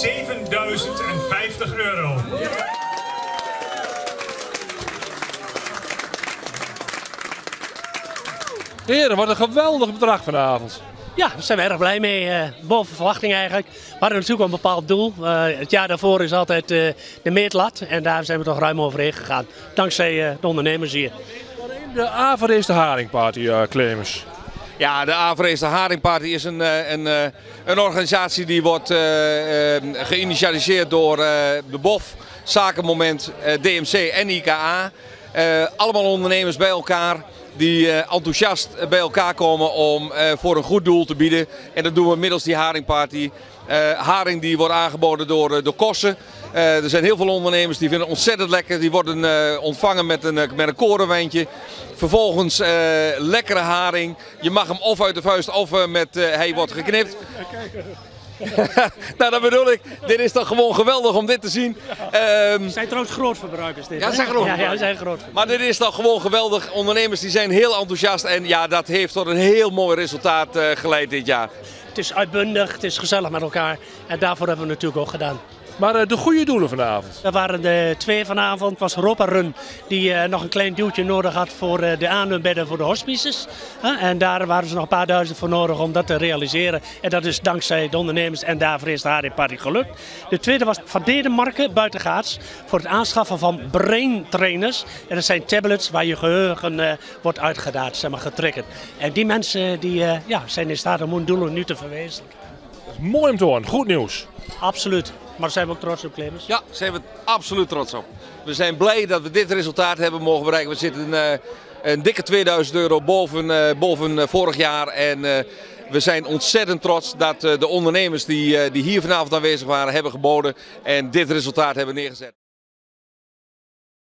1050 euro. Heren, wat een geweldig bedrag vanavond. Ja, daar zijn we erg blij mee. eh, boven verwachting eigenlijk. We hadden natuurlijk een bepaald doel. Eh, het jaar daarvoor is altijd eh, de meetlat. En daar zijn we toch ruim overheen gegaan. Dankzij eh, de ondernemers hier. De Averees de Haringparty, uh, Clemens. Ja, de Averees de Haringparty is een, eh, een, eh, een organisatie die wordt eh, geïnitialiseerd door de BOF, Zakenmoment, DMC en IKA. Allemaal ondernemers bij elkaar die enthousiast bij elkaar komen om voor een goed doel te bieden. En dat doen we middels die Haringparty. Haring die wordt aangeboden door, door Kossen. Eh, er zijn heel veel ondernemers die vinden het ontzettend lekker. Die worden eh, ontvangen met een, eh, met een korenwijntje. Vervolgens lekkere haring. Je mag hem of uit de vuist of met hij wordt geknipt. nou, dat bedoel ik. Dit is toch gewoon geweldig om dit te zien. We zijn trouwens grootverbruikers dit. Ja, zijn groot. Ja, ja, zijn groot. maar dit is toch gewoon geweldig. Ondernemers die zijn heel enthousiast. En ja, dat heeft tot een heel mooi resultaat geleid dit jaar. Het is uitbundig, het is gezellig met elkaar. En daarvoor hebben we het natuurlijk ook gedaan. Maar eh, de goede doelen vanavond. Er waren de twee vanavond. Het was Europa Run die eh, nog een klein duwtje nodig had voor eh, de aanbedden voor de hospices. En daar waren ze nog een paar duizend voor nodig om dat te realiseren. En dat is dankzij de ondernemers en daarvoor is de HD Party gelukt. De tweede was van Denemarken, buitengaats, voor het aanschaffen van brain trainers. En dat zijn tablets waar je geheugen eh, wordt uitgedaagd, zeg maar, getriggerd. En die mensen die, ja, zijn in staat om hun doelen nu te verwezenlijken. Mooi om te horen, goed nieuws. Absoluut. Maar zijn we ook trots op, Clemens. Ja, zijn we absoluut trots op. We zijn blij dat we dit resultaat hebben mogen bereiken. We zitten eh, een dikke 2000 euro boven, eh, boven eh, vorig jaar. En we zijn ontzettend trots dat de ondernemers die, die hier vanavond aanwezig waren, hebben geboden. En dit resultaat hebben neergezet.